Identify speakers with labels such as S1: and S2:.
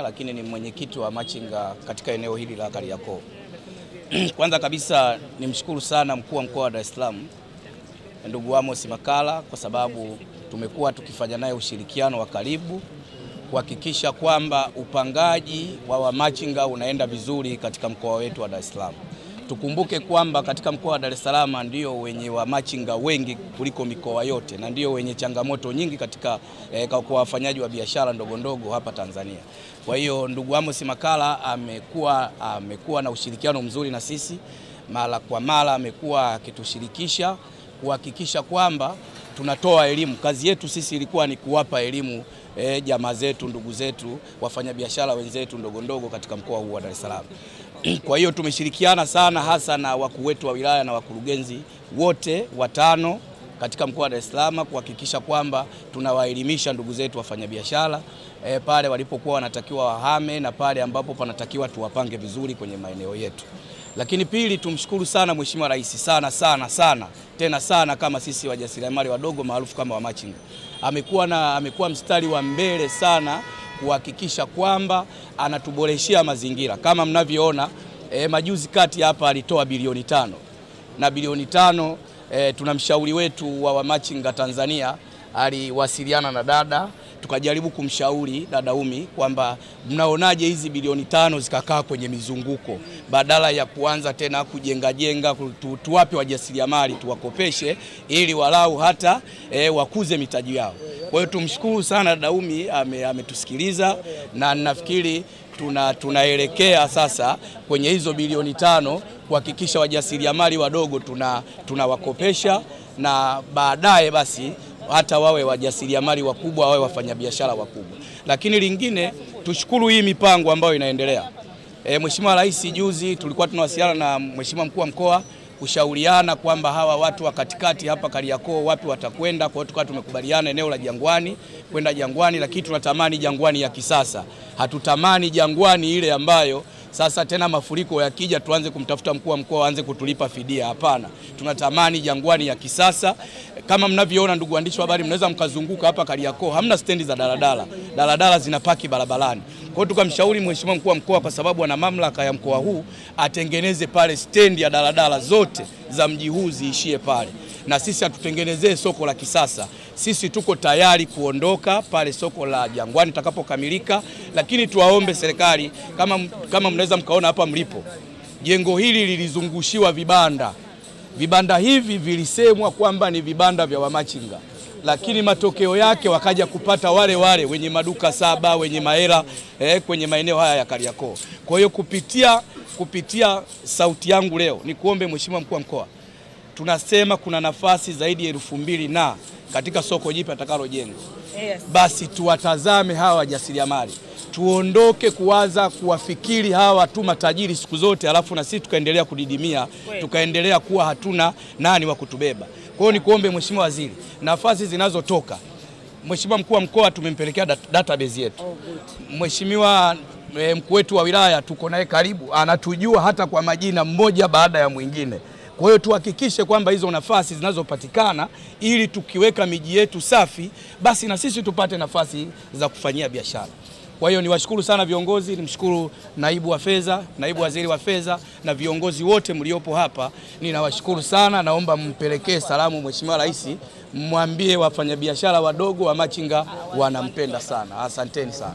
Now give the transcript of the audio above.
S1: lakini ni mwenyekiti wa machinga katika eneo hili la Kariakoo. Kwanza kabisa nimshukuru sana mkuu wa mkoa wa Dar es Salaam ndugu Amos Makala kwa sababu tumekuwa tukifanya naye ushirikiano wa karibu kuhakikisha kwamba upangaji wa wamachinga unaenda vizuri katika mkoa wetu wa Dar es Salaam. Tukumbuke kwamba katika mkoa wa Dar es Salaam ndio wenye wamachinga wengi kuliko mikoa yote na ndio wenye changamoto nyingi katika eh, kwa wafanyaji wa biashara ndogo ndogo hapa Tanzania. Kwa hiyo ndugu Amos Makalla amekuwa amekuwa na ushirikiano mzuri na sisi, mara kwa mara amekuwa akitushirikisha kuhakikisha kwamba tunatoa elimu. Kazi yetu sisi ilikuwa ni kuwapa elimu eh, jamaa zetu, ndugu zetu, wafanyabiashara wenzetu ndogo ndogo katika mkoa huu wa Dar es Salaam. Kwa hiyo tumeshirikiana sana hasa na wakuu wetu wa wilaya na wakurugenzi wote watano katika mkoa wa Dar es Salaam kuhakikisha kwamba tunawaelimisha ndugu zetu wafanyabiashara e, pale walipokuwa wanatakiwa wahame na pale ambapo panatakiwa tuwapange vizuri kwenye maeneo yetu. Lakini pili, tumshukuru sana Mheshimiwa Rais sana sana sana tena sana, kama sisi wajasiriamali wadogo maarufu kama wamachinga, amekuwa na amekuwa mstari wa mbele sana kuhakikisha kwamba anatuboreshea mazingira kama mnavyoona. E, majuzi kati hapa alitoa bilioni tano na bilioni tano e, tuna mshauri wetu wa wamachinga Tanzania aliwasiliana na dada tukajaribu kumshauri dada Umi kwamba mnaonaje hizi bilioni tano zikakaa kwenye mizunguko badala ya kuanza tena kujenga jenga tu, tuwape wajasiriamali tuwakopeshe ili walau hata e, wakuze mitaji yao. Kwa hiyo tumshukuru sana Daumi ametusikiliza ame na nafikiri tuna, tunaelekea sasa kwenye hizo bilioni tano kuhakikisha wajasiriamali wadogo tuna tunawakopesha na baadaye basi hata wawe wajasiriamali wakubwa, wawe wafanyabiashara wakubwa. Lakini lingine tushukuru hii mipango ambayo inaendelea. E, Mheshimiwa Rais juzi tulikuwa tunawasiliana na Mheshimiwa mkuu wa mkoa kushauriana kwamba hawa watu wa katikati hapa Kariakoo wapi watakwenda. Kwa hiyo tukawa tumekubaliana eneo la Jangwani kwenda Jangwani, lakini tunatamani Jangwani ya kisasa, hatutamani Jangwani ile ambayo sasa tena mafuriko yakija tuanze kumtafuta mkuu wa mkoa aanze kutulipa fidia. Hapana, tunatamani Jangwani ya kisasa. Kama mnavyoona, ndugu waandishi wa habari, mnaweza mkazunguka hapa Kariakoo, hamna stendi za daladala, daladala zinapaki barabarani. Kwa hiyo tukamshauri mheshimiwa mkuu wa mkoa, kwa sababu ana mamlaka ya mkoa huu, atengeneze pale stendi ya daladala zote za mji huu ziishie pale, na sisi atutengenezee soko la kisasa. Sisi tuko tayari kuondoka pale soko la Jangwani litakapokamilika, lakini tuwaombe serikali, kama, kama mnaweza mkaona hapa mlipo, jengo hili lilizungushiwa vibanda. Vibanda hivi vilisemwa kwamba ni vibanda vya wamachinga, lakini matokeo yake wakaja kupata wale wale wenye maduka saba wenye mahela eh, kwenye maeneo haya ya Kariakoo. Kwa hiyo kupitia, kupitia sauti yangu leo ni kuombe Mheshimiwa mkuu wa mkoa, tunasema kuna nafasi zaidi ya elfu mbili na katika soko jipya atakalojenga yes. Basi tuwatazame hawa wajasiriamali, tuondoke kuwaza kuwafikiri hawa tu matajiri siku zote, alafu na sisi tukaendelea kudidimia, tukaendelea kuwa hatuna nani wa kutubeba. Kwa hiyo nikuombe Mheshimiwa Waziri, nafasi zinazotoka, Mheshimiwa mkuu wa mkoa tumempelekea database yetu. Mheshimiwa mkuu wetu wa wilaya tuko naye karibu, anatujua hata kwa majina mmoja baada ya mwingine. Kwa hiyo tuhakikishe kwamba hizo nafasi zinazopatikana ili tukiweka miji yetu safi, basi na sisi tupate nafasi za kufanyia biashara. Kwa hiyo niwashukuru sana viongozi, nimshukuru naibu wa fedha, naibu waziri wa fedha na viongozi wote mliopo hapa, ninawashukuru sana. Naomba mpelekee salamu Mheshimiwa Rais, mwambie wafanyabiashara wadogo wa machinga wanampenda sana. Asanteni sana.